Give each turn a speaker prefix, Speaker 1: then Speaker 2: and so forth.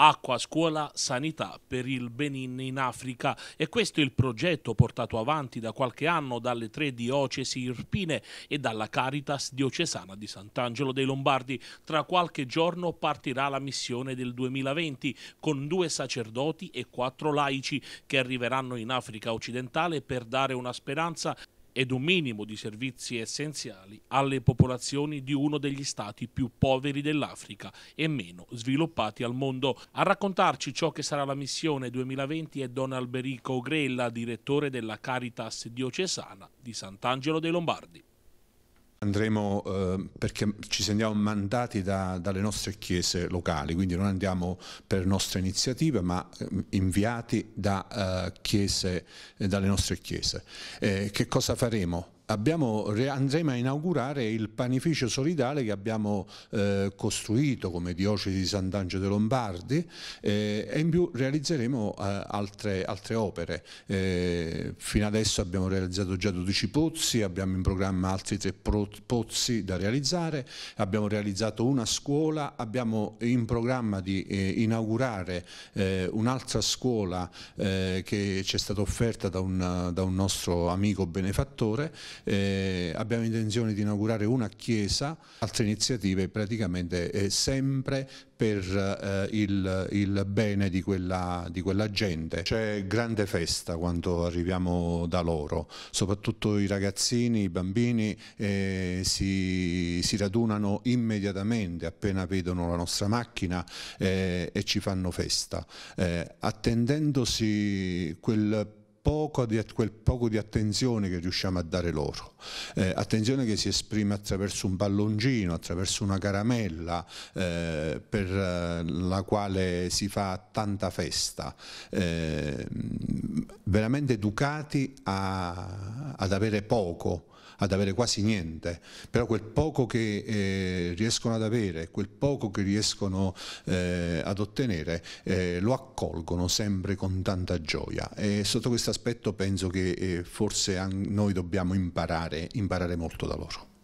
Speaker 1: acqua, scuola, sanità per il Benin in Africa e questo è il progetto portato avanti da qualche anno dalle tre diocesi irpine e dalla Caritas diocesana di Sant'Angelo dei Lombardi. Tra qualche giorno partirà la missione del 2020 con due sacerdoti e quattro laici che arriveranno in Africa occidentale per dare una speranza ed un minimo di servizi essenziali alle popolazioni di uno degli stati più poveri dell'Africa e meno sviluppati al mondo. A raccontarci ciò che sarà la missione 2020 è Don Alberico Grella, direttore della Caritas diocesana di Sant'Angelo dei Lombardi.
Speaker 2: Andremo eh, perché ci sentiamo mandati da, dalle nostre chiese locali, quindi non andiamo per nostra iniziativa, ma eh, inviati da, eh, chiese, dalle nostre chiese. Eh, che cosa faremo? Abbiamo, andremo a inaugurare il panificio solidale che abbiamo eh, costruito come diocesi di Sant'Angelo dei Lombardi eh, e in più realizzeremo eh, altre, altre, opere. Eh, fino adesso abbiamo realizzato già 12 pozzi, abbiamo in programma altri tre pozzi da realizzare, abbiamo realizzato una scuola, abbiamo in programma di eh, inaugurare eh, un'altra scuola che ci è stata offerta da un, da un nostro amico benefattore eh, abbiamo intenzione di inaugurare una chiesa, altre iniziative praticamente eh, sempre per eh, il, il, bene di quella, di quella gente. C'è grande festa quando arriviamo da loro, soprattutto i ragazzini, i bambini eh, si, si, radunano immediatamente appena vedono la nostra macchina eh, e ci fanno festa, eh, attendendosi quel poco di, quel poco di attenzione che riusciamo a dare loro. Eh, attenzione che si esprime attraverso un palloncino, attraverso una caramella eh, per eh, la quale si fa tanta festa. Eh, veramente educati a, ad avere poco ad avere quasi niente, però quel poco che eh, riescono ad avere, quel poco che riescono eh, ad ottenere, eh, lo accolgono sempre con tanta gioia e sotto questo aspetto penso che eh, forse noi dobbiamo imparare, imparare molto da loro.